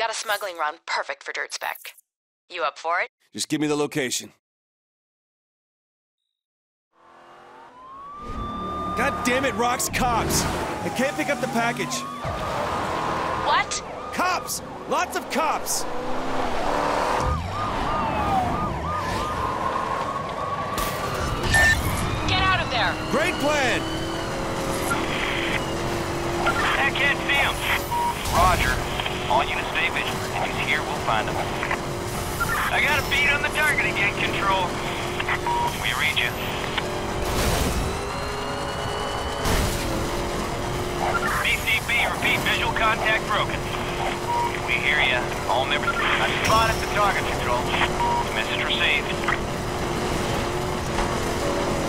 We've got a smuggling run perfect for dirt spec. You up for it? Just give me the location. God damn it, Rocks, cops! I can't pick up the package. What? Cops! Lots of cops! Get out of there! Great plan! I can't see him. Roger. All units stay vigilant. If he's here, we'll find him. I got a beat on the target again, Control. We read you. BCB, repeat, visual contact broken. We hear you. All members... I spotted the target, Control. Message received.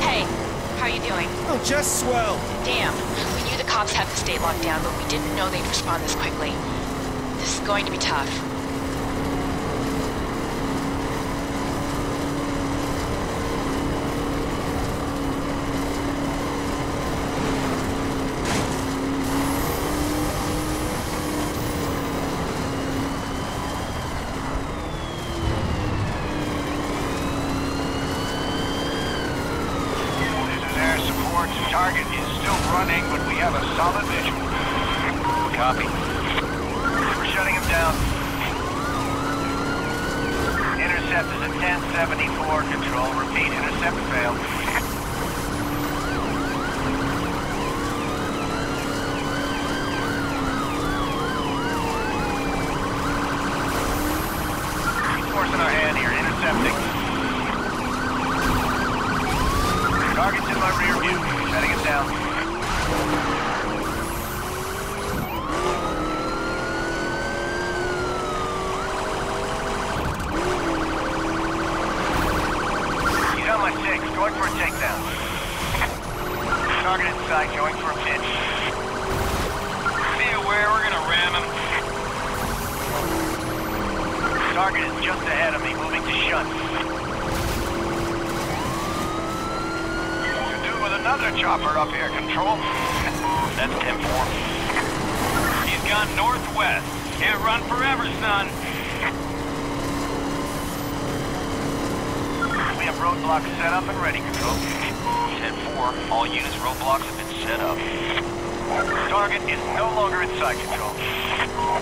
Hey, how you doing? Oh, just swell. Damn, we knew the cops had the state locked down, but we didn't know they'd respond this quickly. This is going to be tough. This is air support. Target is still running, but we have a solid visual. Copy. We're shutting him down. Intercept is at 1074. Control. Repeat. Intercept failed. Force in our hand here. Intercepting. Target's in my rear view. Shutting it down. He's on my six. Going for a takedown. Target in sight. Going for a pitch. Be aware, we're gonna ram him. Target is just ahead of me, moving to shut. To do with another chopper up here, Control. That's 10-4. He's gone northwest. Can't run forever, son. We have roadblocks set up and ready, Control. 10-4. All units roadblocks have been set up. Target is no longer in sight, Control.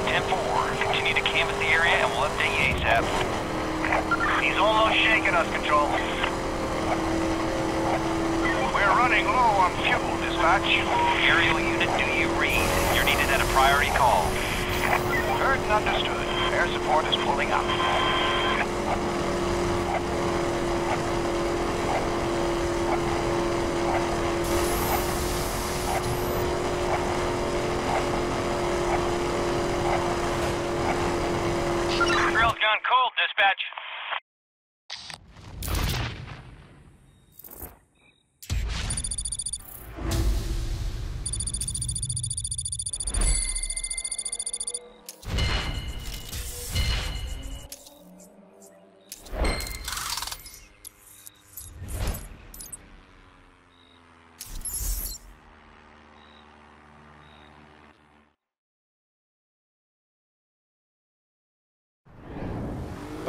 10-4. Continue to canvass the area and we'll update you ASAP. He's almost shaking us, Control. Running low on fuel, dispatch. Aerial unit, do you read? You're needed at a priority call. Heard and understood. Air support is pulling up.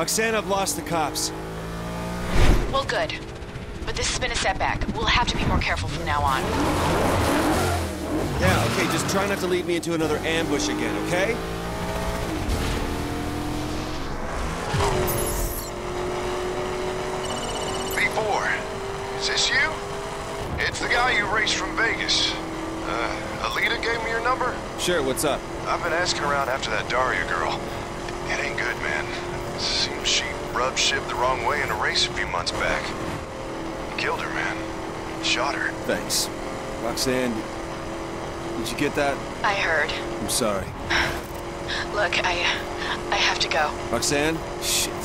Roxanne, I've lost the cops. Well, good. But this has been a setback. We'll have to be more careful from now on. Yeah, okay, just try not to lead me into another ambush again, okay? B4, is this you? It's the guy you raced from Vegas. Uh, Alita gave me your number? Sure, what's up? I've been asking around after that Daria girl. It ain't good, man. Seems she rubbed Shiv the wrong way in a race a few months back. Killed her, man. Shot her. Thanks. Roxanne, did you get that? I heard. I'm sorry. Look, I... I have to go. Roxanne? Shit.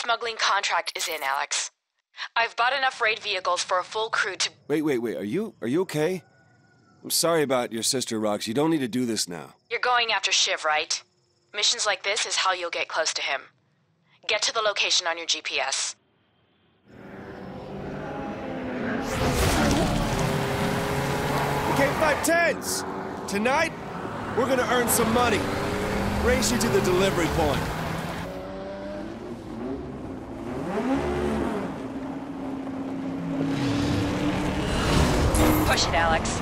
Smuggling contract is in, Alex. I've bought enough raid vehicles for a full crew to. Wait, wait, wait. Are you are you okay? I'm sorry about your sister, Rox. You don't need to do this now. You're going after Shiv, right? Missions like this is how you'll get close to him. Get to the location on your GPS. K510s! Tonight, we're gonna earn some money. Race you to the delivery point. Push it, Alex.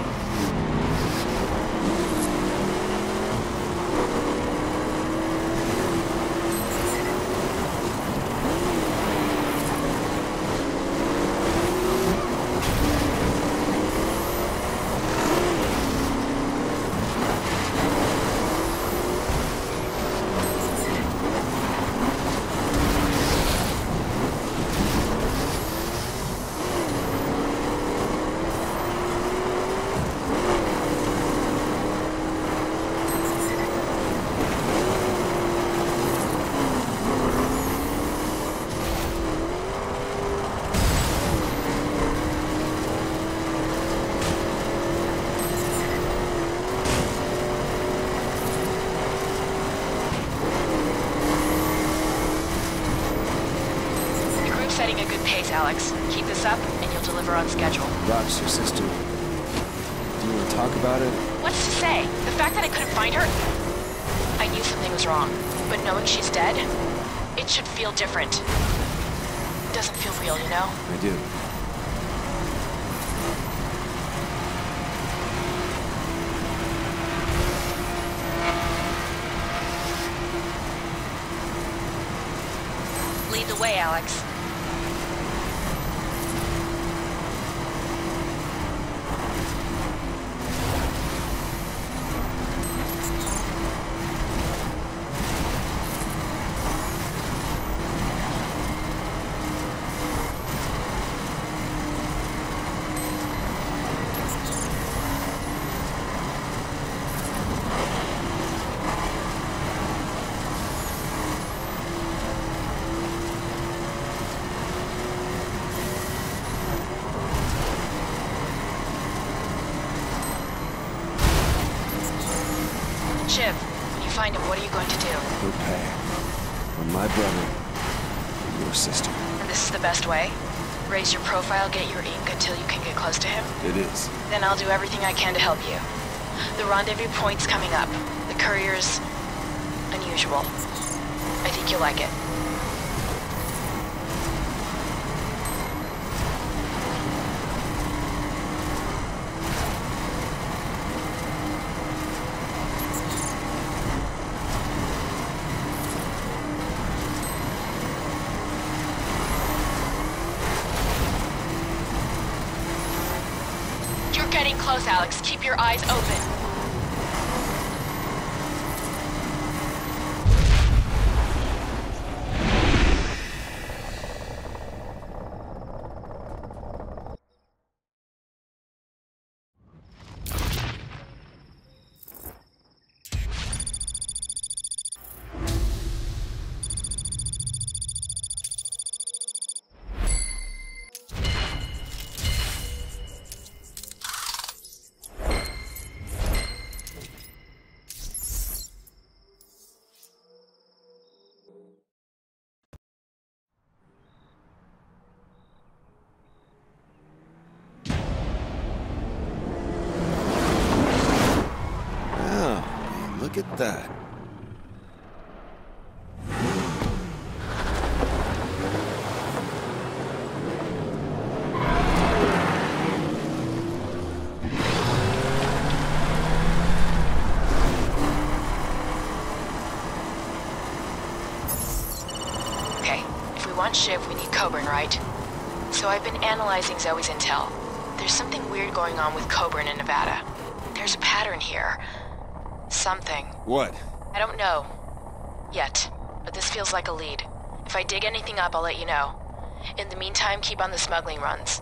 Your group's setting a good pace, Alex. Keep this up, and you'll deliver on schedule. Rox, your sister. Do you want to talk about it? What's to say? The fact that I couldn't find her? I knew something was wrong, but knowing she's dead, it should feel different. It doesn't feel real, you know? I do. Lead the way, Alex. Shiv, when you find him, what are you going to do? We'll pay. From my brother to your sister. And this is the best way? Raise your profile, get your ink until you can get close to him? It is. Then I'll do everything I can to help you. The rendezvous point's coming up. The courier's unusual. I think you'll like it. Look at that. Okay, if we want Shiv, we need Coburn, right? So I've been analyzing Zoe's intel. There's something weird going on with Coburn in Nevada. There's a pattern here. Something. What? I don't know. Yet. But this feels like a lead. If I dig anything up, I'll let you know. In the meantime, keep on the smuggling runs.